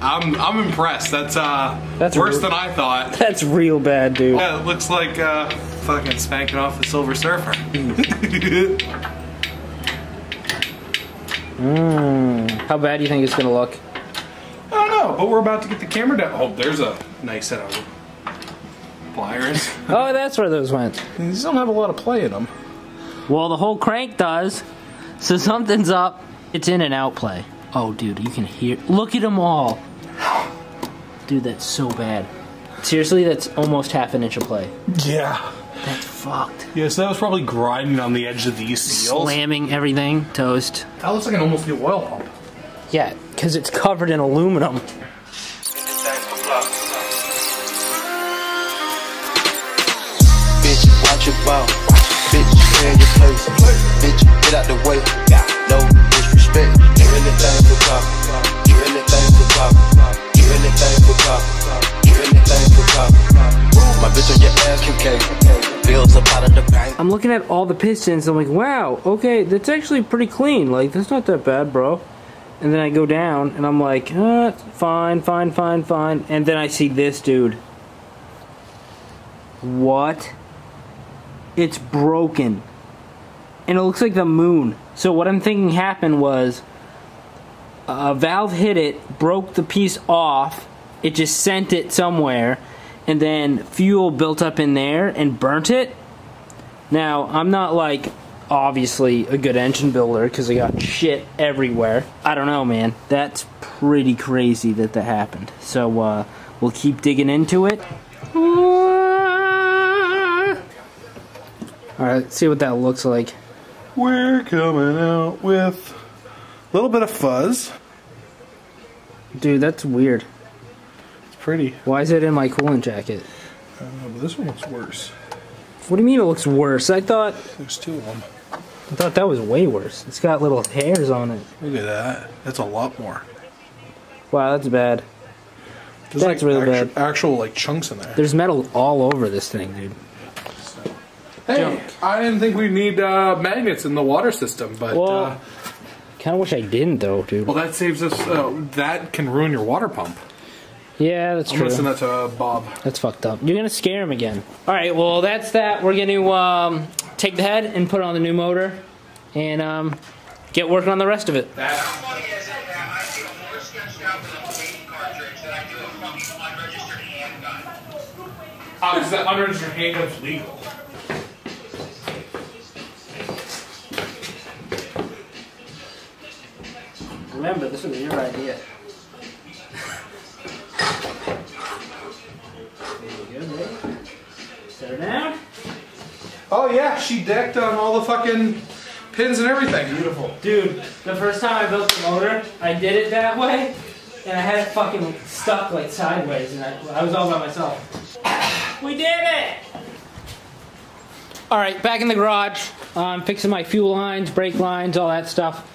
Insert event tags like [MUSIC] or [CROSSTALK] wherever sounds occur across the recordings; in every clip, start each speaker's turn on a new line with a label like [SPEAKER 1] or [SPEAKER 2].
[SPEAKER 1] I'm I'm impressed. That's uh
[SPEAKER 2] That's
[SPEAKER 1] worse than I thought. [LAUGHS]
[SPEAKER 2] That's real bad, dude.
[SPEAKER 1] Yeah, it looks like uh fucking spanking off the Silver Surfer. Mmm. [LAUGHS]
[SPEAKER 2] How bad do you think it's gonna look?
[SPEAKER 1] I don't know, but we're about to get the camera down. Oh, there's a nice set of pliers. [LAUGHS]
[SPEAKER 2] Oh, that's where those went.
[SPEAKER 1] These don't have a lot of play in them.
[SPEAKER 2] Well, the whole crank does. So something's up. It's in and out play. Oh, dude, you can hear. Look at them all. Dude, that's so bad. Seriously, that's almost half an inch of play.
[SPEAKER 1] Yeah.
[SPEAKER 2] That's fucked.
[SPEAKER 1] Yeah, so that was probably grinding on the edge of these seals.
[SPEAKER 2] Slamming everything, toast.
[SPEAKER 1] That looks like an almost new oil pump.
[SPEAKER 2] Yeah, because it's covered in aluminum.
[SPEAKER 3] Bitch, watch your mouth. Bitch, stay in your place. Bitch, get out the way.
[SPEAKER 2] I'm looking at all the pistons. I'm like, wow, okay, that's actually pretty clean. Like, that's not that bad, bro. And then I go down, and I'm like, uh, fine, fine, fine, fine. And then I see this dude. What? It's broken. And it looks like the moon. So what I'm thinking happened was a valve hit it, broke the piece off, it just sent it somewhere, and then fuel built up in there and burnt it. Now, I'm not like obviously a good engine builder because I got shit everywhere. I don't know, man. That's pretty crazy that that happened. So, uh, we'll keep digging into it. Alright, see what that looks like.
[SPEAKER 1] We're coming out with a little bit of fuzz.
[SPEAKER 2] Dude, that's weird.
[SPEAKER 1] It's pretty.
[SPEAKER 2] Why is it in my coolant jacket?
[SPEAKER 1] Uh, but this one looks worse.
[SPEAKER 2] What do you mean it looks worse? I thought
[SPEAKER 1] There's two of them.
[SPEAKER 2] I thought that was way worse. It's got little hairs on it.
[SPEAKER 1] Look at that. That's a lot more.
[SPEAKER 2] Wow, that's bad.
[SPEAKER 1] There's
[SPEAKER 2] That's really
[SPEAKER 1] actu-
[SPEAKER 2] bad.
[SPEAKER 1] Actual like chunks in there.
[SPEAKER 2] There's metal all over this thing, dude.
[SPEAKER 1] Hey,
[SPEAKER 2] junk.
[SPEAKER 1] I didn't think we need uh, magnets in the water system, but
[SPEAKER 2] Well,
[SPEAKER 1] uh,
[SPEAKER 2] kind of wish I didn't though, dude.
[SPEAKER 1] well, that saves us. Uh, that can ruin your water pump.
[SPEAKER 2] Yeah, that's
[SPEAKER 1] I'm
[SPEAKER 2] true.
[SPEAKER 1] gonna send to uh, Bob.
[SPEAKER 2] That's fucked up. You're gonna scare him again. All right, well that's that. We're gonna um, take the head and put it on the new motor, and um, get working on the rest of it.
[SPEAKER 1] That
[SPEAKER 4] funny is that I feel more sketched out with a paint cartridge than I do a fucking unregistered handgun.
[SPEAKER 1] uh, that unregistered handgun's legal?
[SPEAKER 2] Remember, this was your idea.
[SPEAKER 1] She decked on all the fucking pins and everything.
[SPEAKER 2] Beautiful. Dude, the first time I built the motor, I did it that way, and I had it fucking stuck like sideways, and I, I was all by myself. We did it! All right, back in the garage. I'm fixing my fuel lines, brake lines, all that stuff.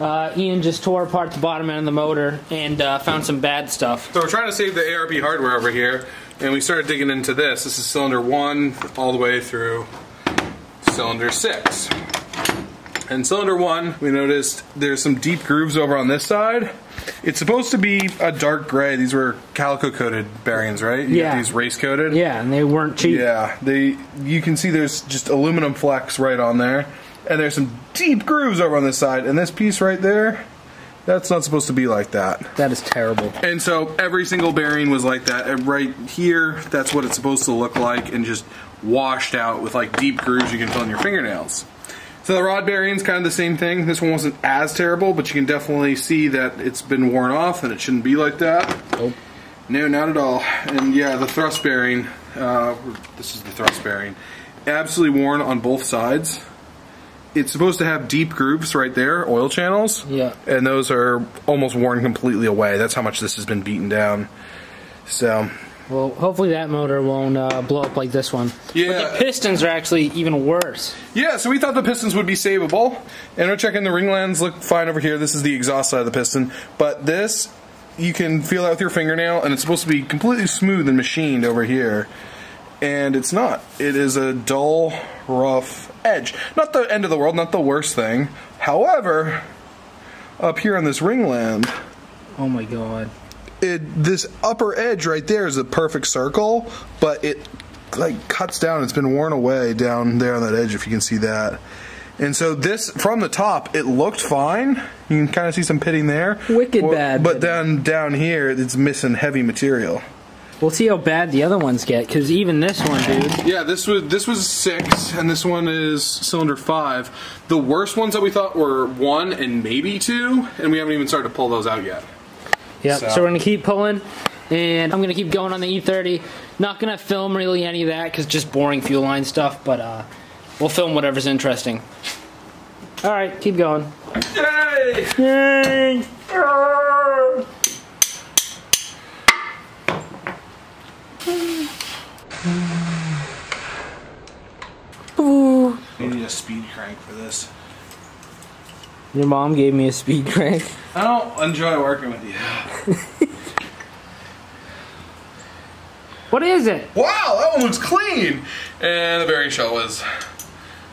[SPEAKER 2] Uh, Ian just tore apart the bottom end of the motor and uh, found some bad stuff.
[SPEAKER 1] So we're trying to save the ARP hardware over here, and we started digging into this. This is cylinder one all the way through cylinder six. And cylinder one, we noticed there's some deep grooves over on this side. It's supposed to be a dark gray. These were calico coated bearings, right? You
[SPEAKER 2] Yeah.
[SPEAKER 1] These race coated.
[SPEAKER 2] Yeah, and they weren't cheap.
[SPEAKER 1] Yeah, they. You can see there's just aluminum flecks right on there, and there's some deep grooves over on this side. And this piece right there, that's not supposed to be like that.
[SPEAKER 2] That is terrible.
[SPEAKER 1] And so every single bearing was like that. And right here, that's what it's supposed to look like, and just washed out with like deep grooves you can fill in your fingernails. So the rod bearing's kind of the same thing. This one wasn't as terrible, but you can definitely see that it's been worn off, and it shouldn't be like that.
[SPEAKER 2] Nope.
[SPEAKER 1] No, not at all. And yeah, the thrust bearing, uh, this is the thrust bearing, absolutely worn on both sides. It's supposed to have deep grooves right there, oil channels.
[SPEAKER 2] Yeah.
[SPEAKER 1] And those are almost worn completely away. That's how much this has been beaten down. So,
[SPEAKER 2] Well, hopefully that motor won't uh, blow up like this one.
[SPEAKER 1] Yeah.
[SPEAKER 2] But the pistons are actually even worse.
[SPEAKER 1] yeah, so we thought the pistons would be savable. And we're checking the ringlands look fine over here. This is the exhaust side of the piston. But this, you can feel out with your fingernail, and it's supposed to be completely smooth and machined over here. And it's not. It is a dull, rough edge. Not the end of the world, not the worst thing. However, up here on this ringland,
[SPEAKER 2] Oh my god.
[SPEAKER 1] it this upper edge right there is a perfect circle, but it like cuts down. It's been worn away down there on that edge, if you can see that. And so this from the top, it looked fine. You can kind of see some pitting there.
[SPEAKER 2] Wicked
[SPEAKER 1] Well,
[SPEAKER 2] bad
[SPEAKER 1] But then down here, it's missing heavy material.
[SPEAKER 2] We'll see how bad the other ones get, because even this one, dude.
[SPEAKER 1] Yeah, this was this was six, and this one is cylinder five. The worst ones that we thought were one and maybe two, and we haven't even started to pull those out yet.
[SPEAKER 2] Yep. So,
[SPEAKER 1] So-
[SPEAKER 2] we're gonna keep pulling, and I'm gonna keep going on the E30. Not gonna film really any of that because just boring fuel line stuff. But uh, we'll film whatever's interesting. All right, keep going.
[SPEAKER 1] Yay!
[SPEAKER 2] Yay!
[SPEAKER 1] We need a speed crank for this.
[SPEAKER 2] Your mom gave me a speed crank.
[SPEAKER 1] I don't enjoy working with you. [LAUGHS]
[SPEAKER 2] What is it?
[SPEAKER 1] Wow, that one looks clean. And the bearing shell was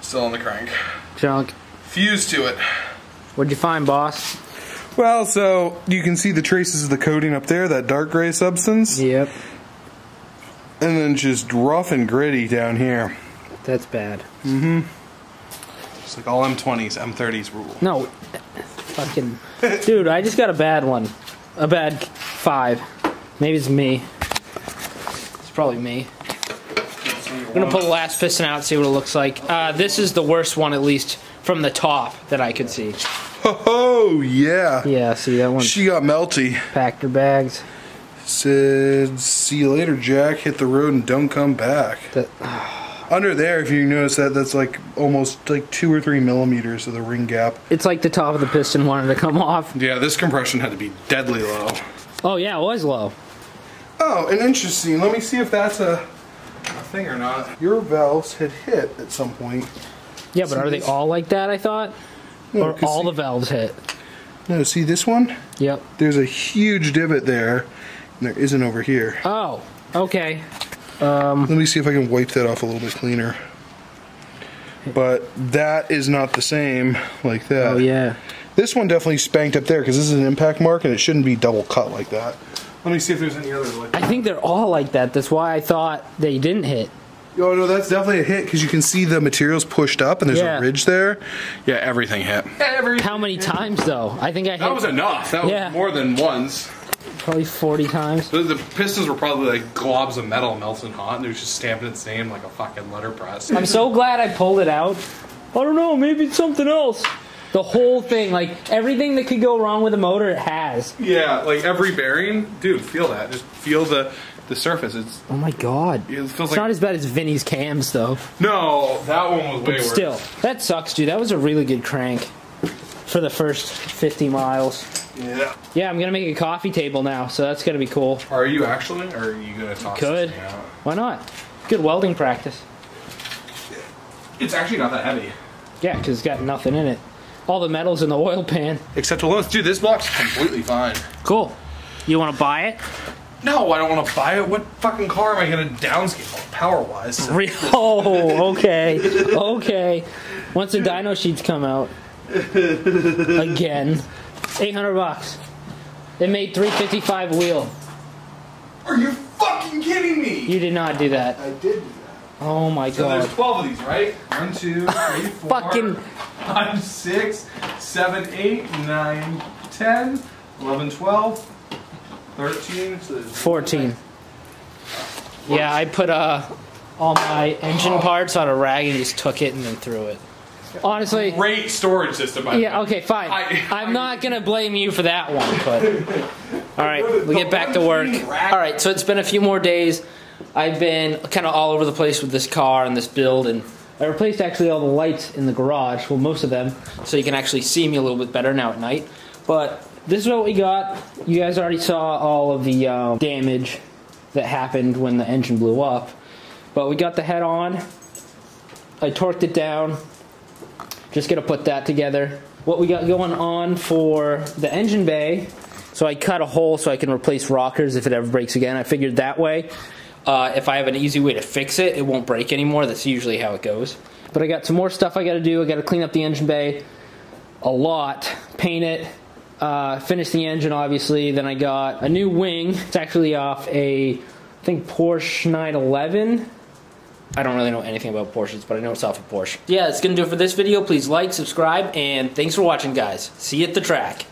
[SPEAKER 1] still on the crank.
[SPEAKER 2] Junk.
[SPEAKER 1] Fused to it.
[SPEAKER 2] What'd you find, boss?
[SPEAKER 1] Well, so you can see the traces of the coating up there, that dark gray substance,
[SPEAKER 2] Yep.
[SPEAKER 1] and then just rough and gritty down here.
[SPEAKER 2] That's bad. Mm-hmm.
[SPEAKER 1] It's like all M20s, M30s rule.
[SPEAKER 2] No, fucking dude, I just got a bad one, a bad five. Maybe it's me. It's probably me. I'm gonna pull the last piston out, and see what it looks like. Uh, this is the worst one, at least from the top that I could see.
[SPEAKER 1] Oh, yeah.
[SPEAKER 2] Yeah, see that one.
[SPEAKER 1] She got melty.
[SPEAKER 2] Packed her bags.
[SPEAKER 1] Said, see you later, Jack. Hit the road and don't come back.
[SPEAKER 2] That,
[SPEAKER 1] Under there, if you notice that, that's like almost like two or three millimeters of the ring gap.
[SPEAKER 2] it's like the top of the piston wanted to come [LAUGHS] off.
[SPEAKER 1] Yeah, this compression had to be deadly low.
[SPEAKER 2] Oh yeah, it was low.
[SPEAKER 1] Oh, and interesting. Let me see if that's a, a thing or not. Your valves had hit at some point.
[SPEAKER 2] Yeah, but are they all like that? I thought,
[SPEAKER 1] No,
[SPEAKER 2] or
[SPEAKER 1] 'cause
[SPEAKER 2] all
[SPEAKER 1] see-
[SPEAKER 2] the valves hit.
[SPEAKER 1] No, see this one?
[SPEAKER 2] Yep.
[SPEAKER 1] There's a huge divot there, and there isn't over here.
[SPEAKER 2] Oh, okay.
[SPEAKER 1] Um, Let me see if I can wipe that off a little bit cleaner. But that is not the same like that.
[SPEAKER 2] Oh yeah.
[SPEAKER 1] This one definitely spanked up there because this is an impact mark and it shouldn't be double cut like that. Let me see if there's any other like
[SPEAKER 2] I think they're all like that. That's why I thought they didn't hit.
[SPEAKER 1] Oh no, that's definitely a hit because you can see the materials pushed up and there's
[SPEAKER 2] Yeah.
[SPEAKER 1] a ridge there. Yeah, everything hit. Every
[SPEAKER 2] How many times though? I think I hit
[SPEAKER 1] that was enough. That was
[SPEAKER 2] Yeah.
[SPEAKER 1] more than once.
[SPEAKER 2] Probably 40 times.
[SPEAKER 1] The, the pistons were probably like globs of metal melting hot, and it was just stamping its name like a fucking letterpress.
[SPEAKER 2] I'm so glad I pulled it out. I don't know, maybe it's something else. The whole thing, like everything that could go wrong with a motor, it has.
[SPEAKER 1] Yeah, like every bearing, dude. Feel that. Just feel the the surface. It's
[SPEAKER 2] Oh my god.
[SPEAKER 1] it feels
[SPEAKER 2] It's
[SPEAKER 1] like
[SPEAKER 2] not as bad as Vinny's cams though.
[SPEAKER 1] no. That one was way worse.
[SPEAKER 2] Still, that sucks, dude. That was a really good crank for the first 50 miles.
[SPEAKER 1] Yeah.
[SPEAKER 2] Yeah, I'm gonna make a coffee table now, so that's gonna be cool.
[SPEAKER 1] Are you actually, or are you gonna toss
[SPEAKER 2] Could.
[SPEAKER 1] out?
[SPEAKER 2] Why not? Good welding practice.
[SPEAKER 1] It's actually not that heavy.
[SPEAKER 2] Yeah, because it's got nothing in it. All the metal's in the oil pan.
[SPEAKER 1] Except to dude, this block's completely fine.
[SPEAKER 2] Cool. You want to buy it?
[SPEAKER 1] No, I don't want to buy it. What fucking car am I gonna downscale power wise? [LAUGHS]
[SPEAKER 2] Oh, okay, okay. Once the dyno sheets come out, [LAUGHS] again, eight hundred bucks. They made three fifty five wheel.
[SPEAKER 1] Are you fucking kidding me?
[SPEAKER 2] You did not do that.
[SPEAKER 1] I did do that.
[SPEAKER 2] Oh my god.
[SPEAKER 1] So there's 12 of these, right? One, two, [LAUGHS] three, four,
[SPEAKER 2] Fucking-
[SPEAKER 1] five, six, seven, eight, nine, 10, 11, 12, 13, so
[SPEAKER 2] 14. Yeah, I put uh, all my engine parts on a rag and just took it and then threw it. Honestly,
[SPEAKER 1] Great storage system. by
[SPEAKER 2] yeah,
[SPEAKER 1] way.
[SPEAKER 2] okay, fine.
[SPEAKER 1] I-
[SPEAKER 2] I'm not gonna blame you for that one, but [LAUGHS] all right, we get back to work. All right, so it's been a few more days. I've been kind of all over the place with this car and this build, and I replaced actually all the lights in the garage, well, most of them, so you can actually see me a little bit better now at night. But this is what we got. You guys already saw all of the uh, damage that happened when the engine blew up, but we got the head on. I torqued it down. Just gonna put that together. What we got going on for the engine bay. So I cut a hole so I can replace rockers if it ever breaks again. I figured that way, uh, if I have an easy way to fix it, it won't break anymore. That's usually how it goes. But I got some more stuff I got to do. I got to clean up the engine bay a lot, paint it, Uh, finished the engine, obviously. Then I got a new wing. It's actually off a, I think Porsche 911. I don't really know anything about Porsches, but I know it's off a Porsche. Yeah, that's gonna do it for this video. Please like, subscribe, and thanks for watching, guys. See you at the track.